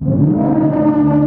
you